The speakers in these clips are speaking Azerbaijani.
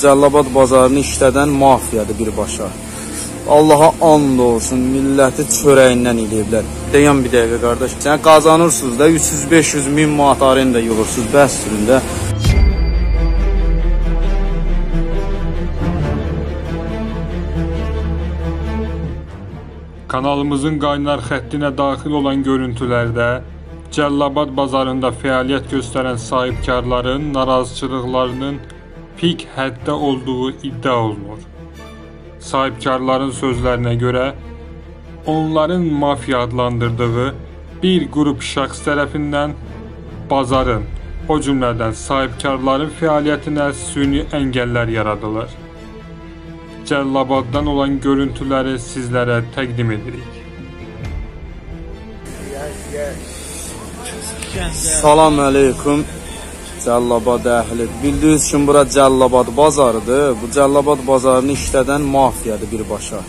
Cəllabad bazarını işlədən mafiyadır birbaşa. Allaha and olsun, milləti çörəyindən eləyiblər. Deyən bir dəqiqə qardaş, sən qazanırsınız da 300-500 min manat arenda yığırsınız, bəs sürün də. Kanalımızın qaynar xəttinə daxil olan görüntülərdə Cəllabad bazarında fəaliyyət göstərən sahibkarların narazıçılıqlarının pik həddə olduğu iddia olunur. Sahibkarların sözlərinə görə onların mafiya adlandırdığı bir qrup şəxs tərəfindən bazarın, o cümlədən sahibkarların fəaliyyətinə süni əngəllər yaradılır. Cəllabaddan olan görüntüləri sizlərə təqdim edirik. Salam əleykum. Cəllabad əhli. Bildiyiniz kimi bura Cəllabad bazarıdır. Bu Cəllabad bazarını işlədən mafiyadır birbaşa.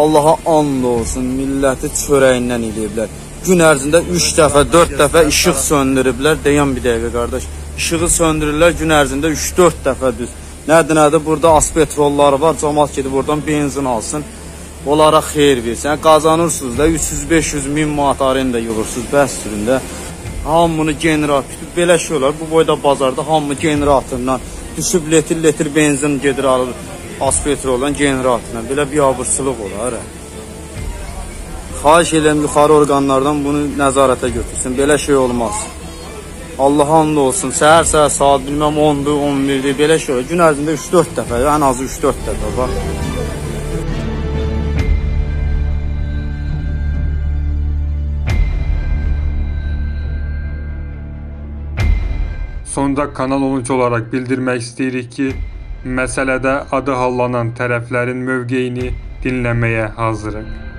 Allaha and olsun, milləti çörəyindən eləyiblər. Gün ərzində 3 dəfə, 4 dəfə işıq söndürüblər. Deyən bir dəqiqə qardaş. İşığı söndürürlər gün ərzində 3-4 dəfə düz. Nədir, nədir? Burada aspetrolları var. Cəmaət gedib oradan benzin alsın. Onlara xeyir versin. Qazanırsınız da 300-500 min manat arenda yığırsınız bəs süründə. Hamını generat tutub belə şey olar. Bu boyda bazarda hamı generatorla düşüb letir-letir benzin gedir alır aspetroldan generatorla. Belə bir abırsılıq olar. Hə. Xahiş edirəm yuxarı orqanlardan bunu nəzarətə götürsün. Belə şey olmaz. Allah and olsun. Səhər səhər saat bilməm 10-dur, 11-dir, belə şey olur. Gün ərzində 3-4 dəfə, ən azı 3-4 dəfə bax. Sonda Kanal 13 olaraq bildirmək istəyirik ki, məsələdə adı hallanan tərəflərin mövqeyini dinləməyə hazırıq.